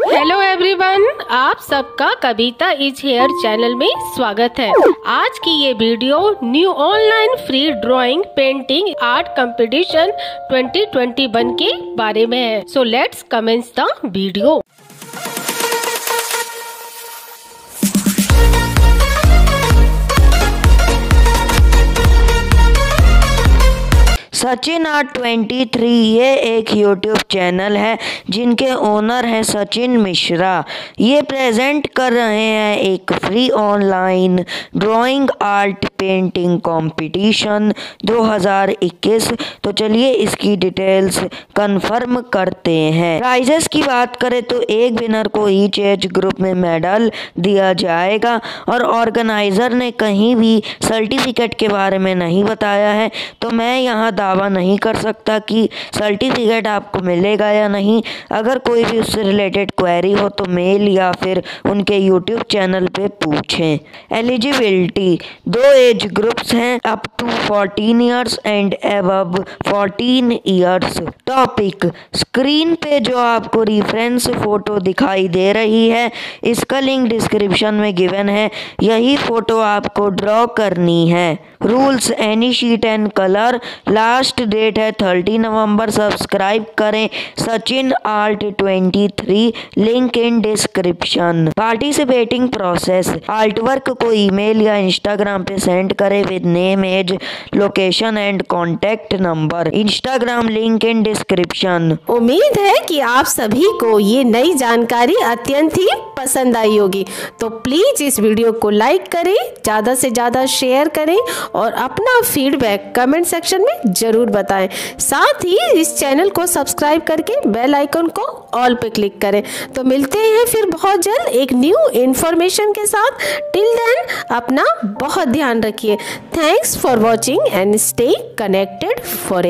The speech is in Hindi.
हेलो एवरीवन आप सबका कविता इज़ हेयर चैनल में स्वागत है। आज की ये video new online free drawing painting art competition 2021 के बारे में है। So let's comments the video Sachin art twenty three, ये एक यूट्यूब चैनल है, जिनके ओनर हैं सचिन मिश्रा। ये प्रेजेंट कर रहे हैं एक free online drawing art painting competition 2021 तो चलिए इसकी डिटेल्स कंफर्म करते हैं। प्राइजेस की बात करें तो एक विनर को ईच एज ग्रुप में मेडल दिया जाएगा और ऑर्गेनाइज़र ने कहीं भी सर्टिफिकेट के बारे में नहीं बताया है। तो मैं यहाँ दावा नहीं कर सकता कि सर्टिफिकेट आपको मिलेगा या नहीं। अगर कोई भी उससे रिलेटेड क्वेरी हो तो मेल या फिर उनके यूट्यूब चैनल पे पूछें। एलिजिबिलिटी दो एज ग्रुप्स हैं up to 14 years and above 14 years topic screen पे जो आपको रिफरेंस फ़ोटो दिखाई दे रही है, इसका लिंक डिस्क्रिप्शन में गिवन है। यही फ़ोटो आपको ड्रॉ करनी है। Rules any sheet and colour last date है थर्टी नवंबर। सब्सक्राइब करें Sachin art twenty three. Link in description. Participating process. Art work को ईमेल या इंस्टाग्राम पे सेंड करें with name, age, location and contact number. Instagram link in description. उम्मीद है कि आप सभी को ये नई जानकारी अत्यंत ही पसंद आई होगी। तो प्लीज़ इस वीडियो को लाइक करें, ज़्यादा से ज़्यादा शेयर करें और अपना फीडबैक कमेंट सेक्शन में ज़रूर बताएँ। साथ ही इस चैनल को सब्सक्राइब करके बेल आइकन को ऑल पे क्लिक करें। तो मिलते हैं फिर बहुत जल्द एक न्यू इन्फॉर्मेशन के साथ। टिल देन अपना बहुत ध्यान रखिए। Thanks for watching and stay connected for